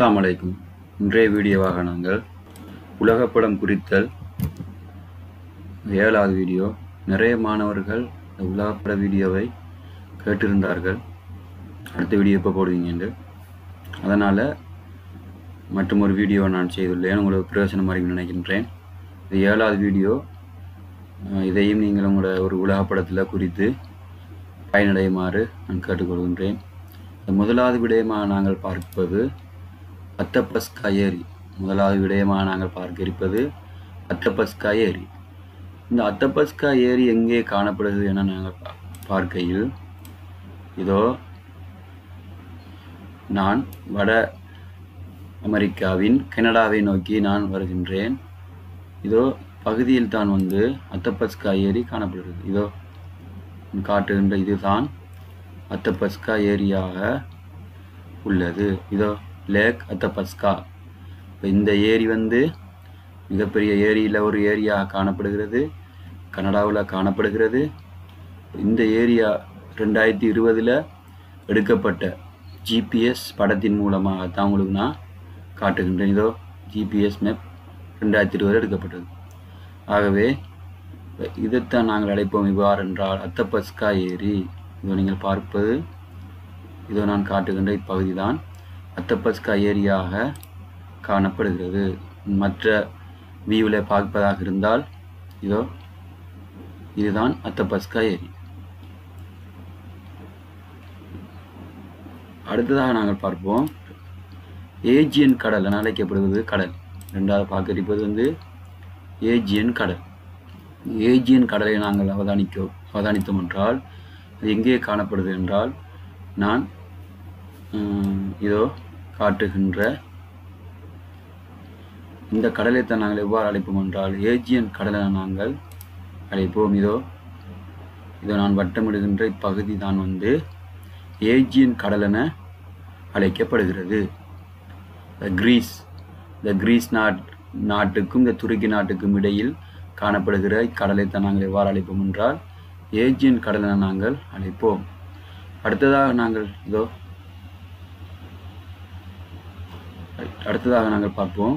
அஸ்லாம் அலைக்கும். இன்றைய வீடியோவாக நாங்கள் உலகப்படம் குறித்தல் ஏழாவது வீடியோ. நிறைய மாணவர்கள் இந்த உலகப்பட வீடியோவை கேட்டிருந்தார்கள். அடுத்த வீடியோ எப்போ போடுவீங்கன்னு அதனால் மற்றும் ஒரு வீடியோ நான் செய்துள்ளேன். உங்களுக்கு பிரயோசனம் இருக்கும்னு நினைக்கின்றேன். இது ஏழாவது வீடியோ. இதையும் நீங்கள் உங்களோட ஒரு உலகப்படத்தில் குறித்து பயனடையுமாறு நான் கேட்டுக்கொள்கின்றேன். முதலாவது விடயமாக நாங்கள் பார்ப்பது அத்தப்பஸ்கா ஏரி முதலாவது விடயமாக நாங்கள் பார்க்க இருப்பது அத்தப்பஸ்கா ஏரி இந்த அத்தப்பஸ்கா ஏரி எங்கே காணப்படுகிறது என நாங்கள் பா- பார்க்கையில் இதோ நான் வட அமெரிக்காவின் கனடாவை நோக்கி நான் வருகின்றேன். இதோ பகுதியில் தான் வந்து அத்தப்பஸ்கா ஏரி காணப்படுகிறது. இதோ காட்டுகின்ற இதுதான் அத்தப்பஸ்கா ஏரியாக உள்ளது. இதோ லேக் அத்தபஸ்கா. இப்போ இந்த ஏரி வந்து மிகப்பெரிய ஏரியில் ஒரு ஏரியாக காணப்படுகிறது. கனடாவில் காணப்படுகிறது. இந்த ஏரியா ரெண்டாயிரத்தி இருபதில் எடுக்கப்பட்ட ஜிபிஎஸ் படத்தின் மூலமாக தான் உங்களுக்கு நான் காட்டுகின்றேன். இதோ ஜிபிஎஸ் மேப் ரெண்டாயிரத்தி இருபதில் எடுக்கப்பட்டது. ஆகவே இதைத்தான் நாங்கள் அழைப்போம். இவ்வாறு என்றால் அத்தபஸ்கா ஏரி. இதோ நீங்கள் பார்ப்பது இதோ நான் காட்டுகின்ற இப்பகுதி தான் அத்தப்பஸ்கா ஏரியாக காணப்படுகிறது. மற்ற வியூவில் பார்ப்பதாக இருந்தால் இதோ இதுதான் அத்தப்பஸ்கா ஏரி அடுத்ததாக நாங்கள் பார்ப்போம். ஏஜியன் கடல் என அழைக்கப்படுவது கடல். ரெண்டாவது பார்க்க இருப்பது வந்து ஏஜியன் கடல். ஏஜியன் கடலை நாங்கள் அவதானிக்க அவதானித்தோம் என்றால் அது எங்கே காணப்படுது என்றால் நான் இதோ காட்டுகின்ற இந்த கடலைத்தான் நாங்கள் எவ்வாறு அழைப்போம் என்றால் ஏஜியன் கடலை நாங்கள் அழைப்போம். இதோ இதோ நான் வட்டமிடுகின்ற இப்பகுதி தான் வந்து ஏஜியன் கடலென அழைக்கப்படுகிறது. த கிரீஸ் இந்த கிரீஸ் நாட் நாட்டுக்கும் இந்த துருக்கி நாட்டுக்கும் இடையில் காணப்படுகிற இக்கடலைத்தான் நாங்கள் எவ்வாறு அழைப்போம் என்றால் ஏஜியன் கடலென நாங்கள் அழைப்போம். அடுத்ததாக நாங்கள் இதோ அடுத்ததாக நாங்கள் பார்ப்போம்.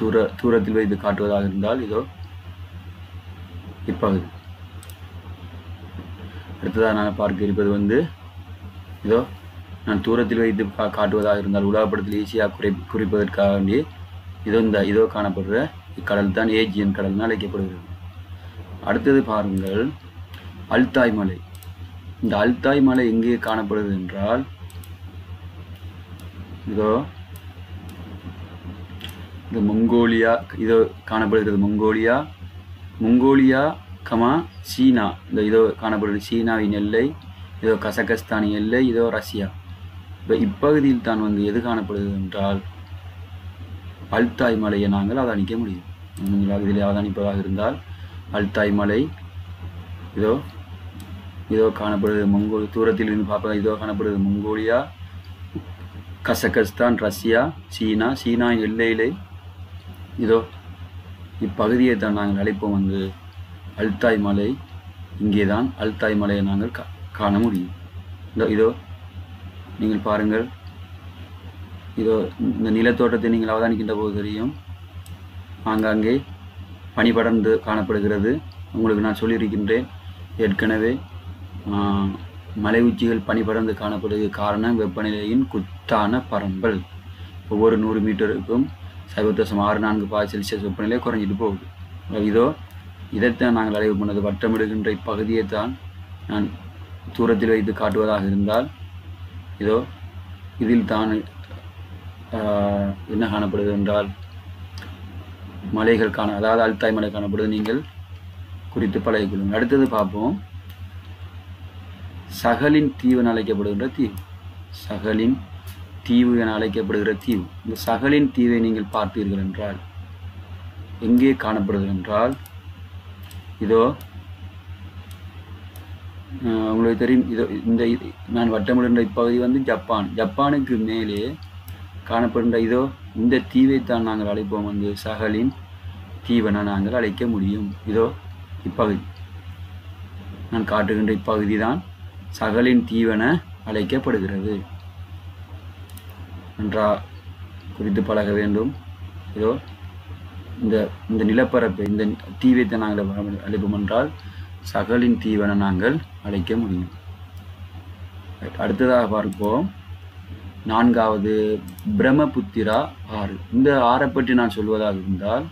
தூர தூரத்தில் வைத்து காட்டுவதாக இருந்தால் இதோ இப்பகுதி அடுத்ததாக நாங்கள் பார்க்க இருப்பது வந்து இதோ நான் தூரத்தில் வைத்து காட்டுவதாக இருந்தால் உலகப்படத்தில் ஈஸியாக குறை குறிப்பதற்காக வேண்டி இதோ இந்த இதோ காணப்படுற இக்கடல் தான் ஏஜியன் கடல்னு அழைக்கப்படுகிறது. அடுத்தது பாருங்கள் அல்தாய் மலை இந்த அல்தாய் மலை எங்கே காணப்படுது என்றால் இதோ. இந்த மங்கோலியா இதோ காணப்படுகிறது மங்கோலியா. மங்கோலியா கமா சீனா. இந்த இதோ காணப்படுகிறது சீனாவின் எல்லை இதோ கசகஸ்தானின் எல்லை இதோ ரஷ்யா. இப்போ இப்பகுதியில் தான் வந்து எது காணப்படுது என்றால் அல்தாய் மலையை நாங்கள் அவதானிக்க முடியும். நீங்கள் இதில் அவதானிப்பதாக இருந்தால் அல்தாய் மலை இதோ இதோ காணப்படுகிறது மங்கோல் தூரத்தில் இருந்து பார்ப்பதா இதோ காணப்படுகிறது மங்கோலியா. கசகஸ்தான் ரஷ்யா சீனா சீனா எல்லையிலே. இதோ இப்பகுதியை தான் நாங்கள் அழைப்போம். வந்து அல்தாய் மலை இங்கே தான் அல்தாய் மலையை நாங்கள் கா காண முடியும். இதோ இதோ நீங்கள் பாருங்கள். இதோ இந்த நிலத்தோட்டத்தை நீங்கள் அவதானிக்கின்ற போது தெரியும். ஆங்காங்கே பனி படர்ந்து காணப்படுகிறது. உங்களுக்கு நான் சொல்லியிருக்கின்றேன். ஏற்கனவே மலை உச்சிகள் பனி படர்ந்து காணப்படுவது காரணம் வெப்பநிலையின் குத்தான பரம்பல். ஒவ்வொரு நூறு மீட்டருக்கும் சைபர் தசம் ஆறு நான்கு பாய் செல்சியஸ் வெப்பநிலை குறைஞ்சிட்டு போகுது. இதோ இதைத்தான் நாங்கள் அடைவு பண்ணது வட்டமிடுகின்ற இப்பகுதியை தான் நான் தூரத்தில் வைத்து காட்டுவதாக இருந்தால் இதோ இதில் தான் என்ன காணப்படுது என்றால் மலைகள் காண அதாவது அல்தாய் மலை காணப்படுது. நீங்கள் குறித்து பழகிக்கொள்ளுங்கள். அடுத்தது பார்ப்போம். சகலின் தீவு என அழைக்கப்படுகின்ற தீவு. சகலின் தீவு என அழைக்கப்படுகிற தீவு. இந்த சகலின் தீவை நீங்கள் பார்த்தீர்கள் என்றால் எங்கே காணப்படுது என்றால் இதோ உங்களுக்கு தெரியும் இதோ இந்த இது- நான் வட்டமிடுகின்ற இப்பகுதி வந்து ஜப்பான். ஜப்பானுக்கு மேலே காணப்படுகின்ற இதோ இந்த தீவைத்தான் நாங்கள் அழைப்போம். வந்து சகலின் தீவென நாங்கள் அழைக்க முடியும். இதோ இப்பகுதி. நான் காட்டுகின்ற இப்பகுதி தான் சகலின் தீவென அழைக்கப்படுகிறது. நன்றாக குறித்து பழக வேண்டும். இதோ இந்த இந்த நிலப்பரப்பை இந்த தீவைத்தை நாங்கள் அழைப்போம் என்றால் சகலின் தீவென நாங்கள் அழைக்க முடியும். அடுத்ததாக பார்ப்போம். நான்காவது பிரம்மபுத்திரா ஆறு. இந்த ஆறை பற்றி நான் சொல்வதாக இருந்தால்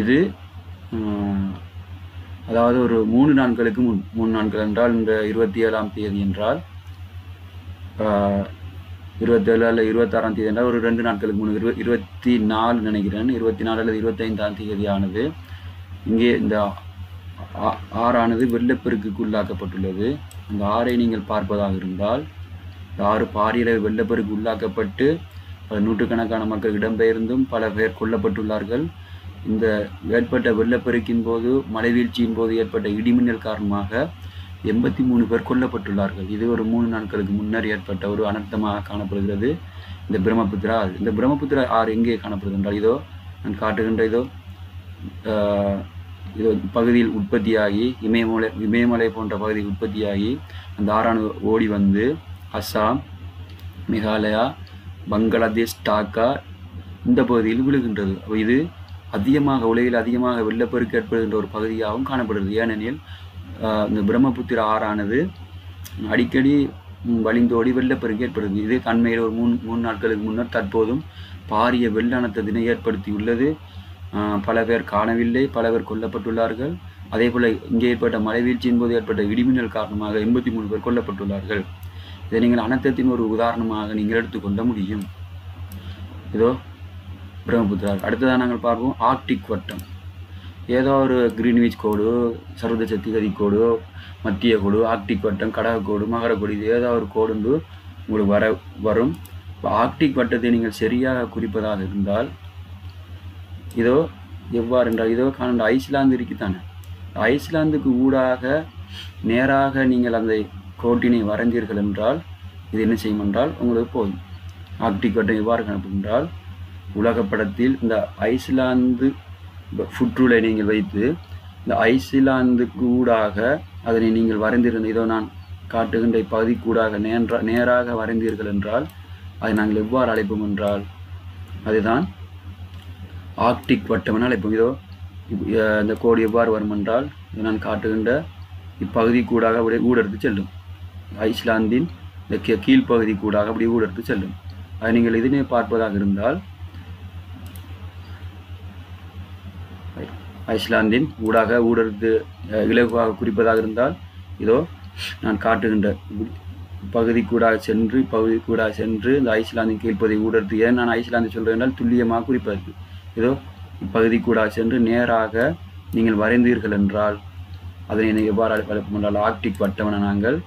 இது அதாவது ஒரு மூணு நாட்களுக்கு முன் மூணு நாட்கள் என்றால் இந்த இருபத்தி ஏழாம் தேதி என்றால் இருபத்தேழு அல்ல இருபத்தாறாம் தேதி என்றால் ஒரு ரெண்டு நாட்களுக்கு முன் இருப இருபத்தி நாலு நினைக்கிறேன் இருபத்தி நாலு அல்லது இருபத்தைந்தாம் தேதியானது. இங்கே இந்த ஆ- ஆறானது வெள்ளப்பெருக்குக்கு உள்ளாக்கப்பட்டுள்ளது. அந்த ஆறை நீங்கள் பார்ப்பதாக இருந்தால் இந்த ஆறு பாரியளவு வெள்ளப்பெருக்கு உள்ளாக்கப்பட்டு பல நூற்றுக்கணக்கான மக்கள் இடம்பெயர்ந்தும் பல பேர் கொல்லப்பட்டுள்ளார்கள் இந்த ஏற்பட்ட வெள்ளப்பெருக்கின் போது மலைவீழ்ச்சியின் போது ஏற்பட்ட இடிமின்னல் காரணமாக எண்பத்தி மூணு பேர் கொல்லப்பட்டுள்ளார்கள். இது ஒரு மூணு நாட்களுக்கு முன்னர் ஏற்பட்ட ஒரு அனர்த்தமாக காணப்படுகிறது. இந்த பிரம்மபுத்திரா ஆறு. இந்த பிரம்மபுத்திரா ஆறு எங்கே காணப்படுது என்றால் இதோ நான் காட்டுகின்ற இதோ இதோ பகுதியில் உற்பத்தியாகி இமயமலை இமயமலை போன்ற பகுதி உற்பத்தியாகி அந்த ஆறானது ஓடி வந்து அஸ்ஸாம் மேகாலயா பங்களாதேஷ் டாக்கா இந்த பகுதியில் விழுகின்றது. இது அதிகமாக உலகில் அதிகமாக வெள்ளப்பெருக்கு ஏற்படுகின்ற ஒரு பகுதியாகவும் காணப்படுகிறது. ஏனெனில் இந்த பிரம்மபுத்திர ஆறானது அடிக்கடி வழிந்தோடி வெள்ளப்பெருக்கு ஏற்படுகிறது. இது அண்மையில் ஒரு மூணு மூணு நாட்களுக்கு முன்னர் தற்போதும் பாரிய வெள்ள ஏற்படுத்தியுள்ளது. பல பேர் காணவில்லை பல பேர் கொல்லப்பட்டுள்ளார்கள். அதேபோல் இங்கே ஏற்பட்ட மழை வீழ்ச்சியின் போது ஏற்பட்ட இடிமின்னல் காரணமாக எண்பத்தி மூணு பேர் கொல்லப்பட்டுள்ளார்கள். இதை நீங்கள் அனர்த்தத்தின் ஒரு உதாரணமாக நீங்கள் எடுத்துக்கொள்ள முடியும். இதோ பிரம்மபுத்திரா. அடுத்ததாக நாங்கள் பார்ப்போம் ஆர்க்டிக் வட்டம். ஏதோ ஒரு கிரீன்விச் கோடு சர்வதேச திகதி கோடு மத்திய கோடு ஆர்க்டிக் வட்டம் கடக கோடு மகர கோடு இது ஏதோ ஒரு கோடு உங்களுக்கு வர வரும். இப்போ ஆர்க்டிக் வட்டத்தை நீங்கள் சரியாக குறிப்பதாக இருந்தால் இதோ எவ்வாறு என்றால் இதோ காண ஐஸ்லாந்து இருக்குத்தானே ஐஸ்லாந்துக்கு ஊடாக நேராக நீங்கள் அந்த கோட்டினை வரைந்தீர்கள் என்றால் இது என்ன செய்யும் என்றால் உங்களுக்கு போதும். ஆர்க்டிக் வட்டம் எவ்வாறு காணப்படும் என்றால் உலகப்படத்தில் இந்த ஐஸ்லாந்து ஃபுட்ரூலை நீங்கள் வைத்து இந்த ஐஸ்லாந்துக்கு ஊடாக அதனை நீங்கள் வரைந்திருந்த இதோ நான் காட்டுகின்ற இப்பகுதிக்கூடாக நேரா நேராக வரைந்தீர்கள் என்றால் அதை நாங்கள் எவ்வாறு அழைப்போம் என்றால் அதுதான் ஆர்க்டிக் வட்டம் என அழைப்போம். இதோ இந்த கோடு எவ்வாறு வரும் என்றால் இதை நான் காட்டுகின்ற இப்பகுதி கூடாக அப்படியே ஊடறுத்து செல்லும். ஐஸ்லாந்தின் இந்த கீழ்ப்பகுதி கூடாக அப்படி ஊடறுத்து செல்லும். அதை நீங்கள் இதனை பார்ப்பதாக இருந்தால் ஐஸ்லாந்தின் ஊடாக ஊடறுத்து இலகுவாக குறிப்பதாக இருந்தால் இதோ நான் காட்டுகின்ற பகுதி கூடாக சென்று பகுதி கூடாக சென்று இந்த ஐஸ்லாந்தின் கீழ்ப்பகுதி ஊடறுத்து ஏன் நான் ஐஸ்லாந்து சொல்கிறேன் என்றால் துல்லியமாக குறிப்பதற்கு இதோ பகுதி கூடாக சென்று நேராக நீங்கள் வரைந்தீர்கள் என்றால் அதனை நீங்கள் எவ்வாறு அழைப்பு என்றால் ஆர்க்டிக் வட்டம் நாங்கள்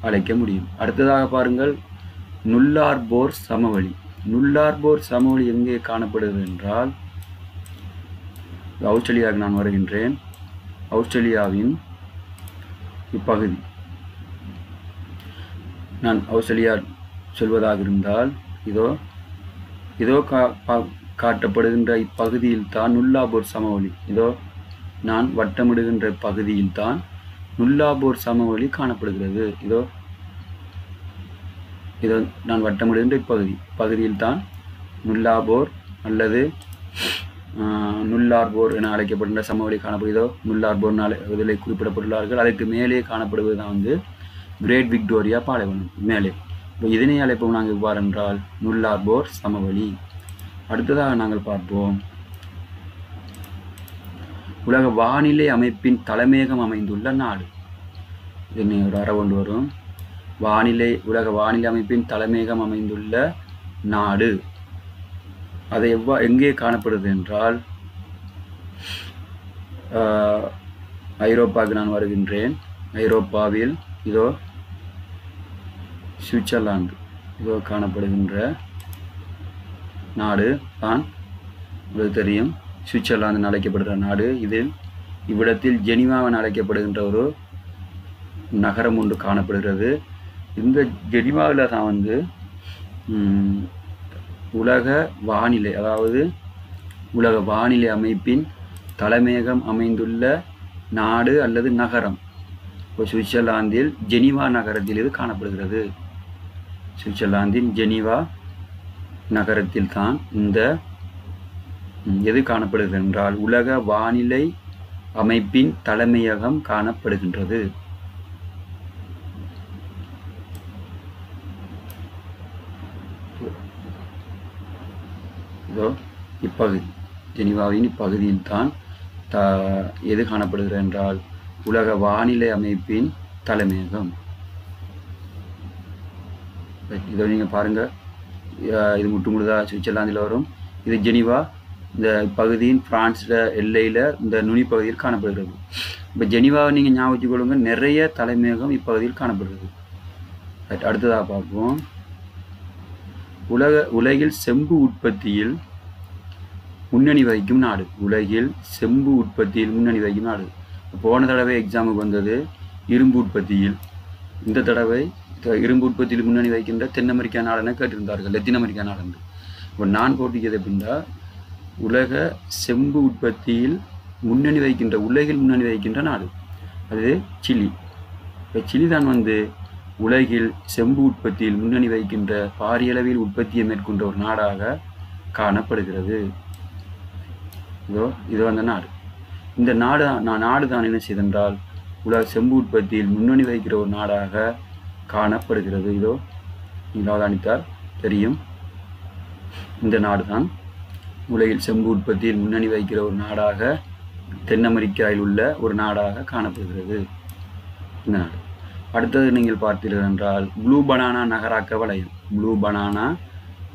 அழைக்க முடியும். அடுத்ததாக பாருங்கள் நுல்லார்போர் சமவெளி. நுல்லார்போர் சமவெளி எங்கே காணப்படுகிறது என்றால் ஆஸ்திரேலியாவுக்கு நான் வருகின்றேன். ஆஸ்திரேலியாவின் இப்பகுதி. நான் ஆஸ்திரேலியா சொல்வதாக இருந்தால் இதோ இதோ கா பா- காட்டப்படுகின்ற இப்பகுதியில் தான் நுல்லாபோர் சமவெளி. இதோ நான் வட்டமிடுகின்ற பகுதியில் தான் நுல்லாபோர் சமவெளி காணப்படுகிறது. இதோ இதோ நான் வட்டமிடுகின்ற இப்பகுதி. பகுதியில் தான் நுல்லாபோர் அல்லது நுல்லார்போர் என அழைக்கப்படுகின்ற சமவெளி காணப்படுகிறதோ நுல்லார்போர் அழை இதில் குறிப்பிடப்பட்டுள்ளார்கள். அதற்கு மேலே காணப்படுவது தான் வந்து கிரேட் விக்டோரியா பாலைவனம். மேலே. இப்போ இதனை அழைப்போம் நாங்கள் இவ்வாறு என்றால் நுல்லார்போர் சமவெளி. அடுத்ததாக நாங்கள் பார்ப்போம். உலக வானிலை அமைப்பின் தலைமையகம் அமைந்துள்ள நாடு. இதனை ஒரு அற கொண்டு வரும். வானிலை உலக வானிலை அமைப்பின் தலைமையகம் அமைந்துள்ள நாடு. அது எவ்வா எங்கே காணப்படுது என்றால் ஐரோப்பாவுக்கு நான் வருகின்றேன். ஐரோப்பாவில் இதோ சுவிட்சர்லாந்து இதோ காணப்படுகின்ற நாடு தான் உங்களுக்கு தெரியும். சுவிட்சர்லாந்து அழைக்கப்படுகிற நாடு இதில் இவ்விடத்தில் ஜெனிவாவன் அழைக்கப்படுகின்ற ஒரு நகரம் ஒன்று காணப்படுகிறது. இந்த ஜெனிவாவில் தான் வந்து உலக வானிலை அதாவது உலக வானிலை அமைப்பின் தலைமையகம் அமைந்துள்ள நாடு அல்லது நகரம் இப்போ சுவிட்சர்லாந்தில் ஜெனிவா நகரத்தில் இது காணப்படுகிறது. சுவிட்சர்லாந்தின் ஜெனிவா நகரத்தில் தான் இந்த எது காணப்படுகிறது என்றால் உலக வானிலை அமைப்பின் தலைமையகம் காணப்படுகின்றது. இருக்கிறதோ இப்பகுதி ஜெனிவாவின் இப்பகுதியில் தான் த எது காணப்படுகிறது என்றால் உலக வானிலை அமைப்பின் தலைமையகம். இதை நீங்கள் பாருங்கள் இது முட்டு முழுதாக சுவிட்சர்லாந்தில் வரும். இது ஜெனிவா இந்த பகுதியின் பிரான்ஸில் எல்லையில் இந்த நுனி பகுதியில் காணப்படுகிறது. இப்போ ஜெனிவாவை நீங்கள் ஞாபகம் வச்சுக்கொள்ளுங்க நிறைய தலைமையகம் இப்பகுதியில் காணப்படுகிறது. அடுத்ததாக பார்ப்போம். உலக உலகில் செம்பு உற்பத்தியில் முன்னணி வகிக்கும் நாடு. உலகில் செம்பு உற்பத்தியில் முன்னணி வகிக்கும் நாடு. போன தடவை எக்ஸாமுக்கு வந்தது இரும்பு உற்பத்தியில். இந்த தடவை த- இரும்பு உற்பத்தியில் முன்னணி வகிக்கின்ற தென் அமெரிக்கா நாடுன்னு கேட்டிருந்தார்கள். லத்தீன் அமெரிக்கா நாடு இப்போ நான் போட்டிக்கிறது அப்படின்னா உலக செம்பு உற்பத்தியில் முன்னணி வகிக்கின்ற உலகில் முன்னணி வகிக்கின்ற நாடு. அது சிலி. இப்போ சிலி தான் வந்து உலகில் செம்பு உற்பத்தியில் முன்னணி வகிக்கின்ற பாரியளவில் உற்பத்தியை மேற்கொண்ட ஒரு நாடாக காணப்படுகிறது. இதோ இது அந்த நாடு. இந்த நாடு நான் நாடு தான் என்ன செய்தென்றால் உலக செம்பு உற்பத்தியில் முன்னணி வகிக்கிற ஒரு நாடாக காணப்படுகிறது. இதோ நீங்கள் அவதானித்தால் தெரியும். இந்த நாடு தான் உலகில் செம்பு உற்பத்தியில் முன்னணி வகிக்கிற ஒரு நாடாக தென் அமெரிக்காவில் உள்ள ஒரு நாடாக காணப்படுகிறது. இந்த நாடு. அடுத்தது நீங்கள் பார்த்தீர்கள் என்றால் ப்ளூ பனானா நகராக்க வளையம் ப்ளூ பனானா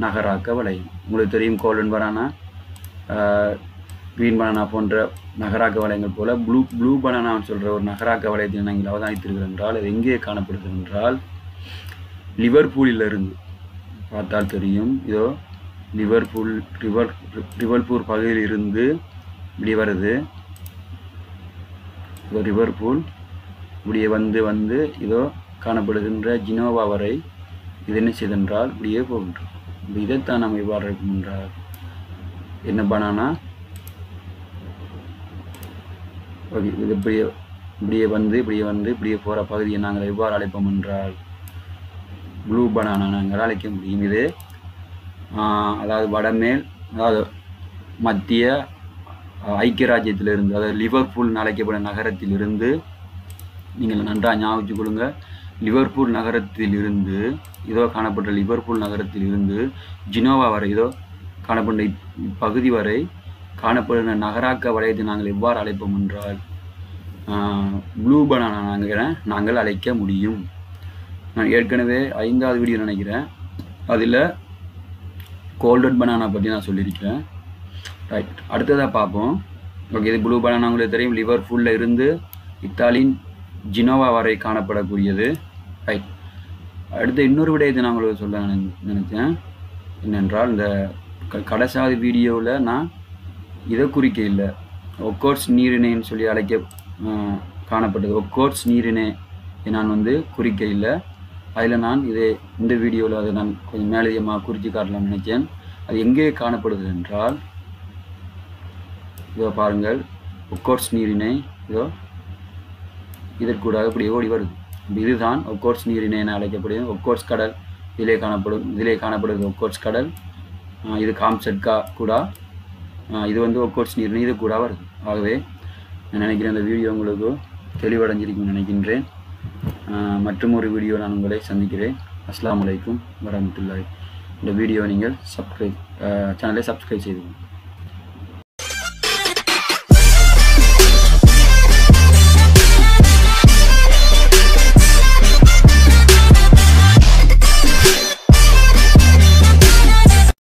நகராக்க வளையம் உங்களுக்கு தெரியும் கோல்டன் பனானா? க்ரீன் பனானா போன்ற நகராக்க வளையங்கள் போல ப்ளூ ப்ளூ பனானான்னு சொல்கிற ஒரு நகராக்க வளையத்தை நாங்கள் அவதானித்தீர்கள் என்றால் அது எங்கே காணப்படுகிறது என்றால் லிவர்பூலில் இருந்து பார்த்தால் தெரியும். இதோ லிவர்பூல் ரிவர் லிவர்பூர் பகுதியில் இருந்து இப்படி வருது. இதோ லிவர்பூல் இப்படியே வந்து வந்து இதோ காணப்படுகின்ற ஜினோவா வரை இது என்ன செய்தென்றால் இப்படியே போகின்றது. இதைத்தான் நம்ம எவ்வாறு இருக்கும் என்றால் என்ன பனானா ஓகே இது இப்படியே இப்படியே வந்து இப்படியே வந்து இப்படியே போகிற பகுதியை நாங்கள் எவ்வாறு அழைப்போம் என்றால் ப்ளூ பனானா நாங்கள் அழைக்க முடியும். இது அதாவது வடமேல் அதாவது மத்திய ஐக்கிய ராஜ்யத்திலிருந்து அதாவது லிவர்பூல் அழைக்கப்படும் நகரத்திலிருந்து நீங்கள் நன்றாக ஞாபகம் வச்சுக் கொள்ளுங்க. லிவர்பூல் நகரத்திலிருந்து இதோ காணப்பட்ட லிவர்பூல் நகரத்திலிருந்து ஜினோவா வரை இதோ காணப்பட்ட இப்- இப்பகுதி வரை காணப்படுகிற நகராக்க வளையத்தை நாங்கள் எவ்வாறு அழைப்போம் என்றால் ப்ளூ பனானா நாங்கள் நாங்கள் அழைக்க முடியும். நான் ஏற்கனவே ஐந்தாவது வீடியோ நினைக்கிறேன். அதில் கோல்டன் பனானா பற்றி நான் சொல்லியிருக்கிறேன். ரைட் அடுத்ததாக பார்ப்போம். ஓகே இது ப்ளூ பனானா உங்களுக்கு தெரியும். லிவர்பூலில் இருந்து இத்தாலியின் ஜினோவா வரை காணப்படக்கூடியது. ரைட் அடுத்த இன்னொரு விடயத்தை நான் உங்களுக்கு சொல்ல நினைச்சேன். என்னென்றால் இந்த க- கடைசாவது வீடியோவில் நான் இதை குறிக்க இல்லை. ஒக்கோட்ஸ் நீரிணைன்னு சொல்லி அழைக்க காணப்பட்டது. ஒக்கோட்ஸ் நீரிணை நான் வந்து குறிக்க இல்லை. அதில் நான் இதை இந்த வீடியோவில் அதை நான் கொஞ்சம் மேலதிகமாக குறித்து காட்டலாம்னு நினைச்சேன் அது எங்கே காணப்படுது என்றால் இதோ பாருங்கள். ஒக்கோட்ஸ் நீரிணை இதோ இதற்கூடாக இப்படி ஓடி வருது. இதுதான் ஒக்கோட்ஸ் நீரிணை என அழைக்கப்படுகிறது. ஒக்கோட்ஸ் கடல் இதிலே காணப்படும் இதிலே காணப்படுகிறது. ஒக்கோட்ஸ் கடல் இது காம்செட்கா கூட இது வந்து ஒக்கோட்ஸ் நீர் இது கூட வருது ஆகவே நான் நினைக்கிறேன் இந்த வீடியோ உங்களுக்கு தெளிவடைஞ்சிருக்கும் நினைக்கின்றேன். மற்றும் ஒரு வீடியோ நான் உங்களை சந்திக்கிறேன். அஸ்லாம் வலைக்கும் வரமத்துல்லாய் இந்த வீடியோ நீங்கள் சப்ஸ்கிரைப் சேனலை சப்ஸ்கிரைப் செய்துக்கோங்க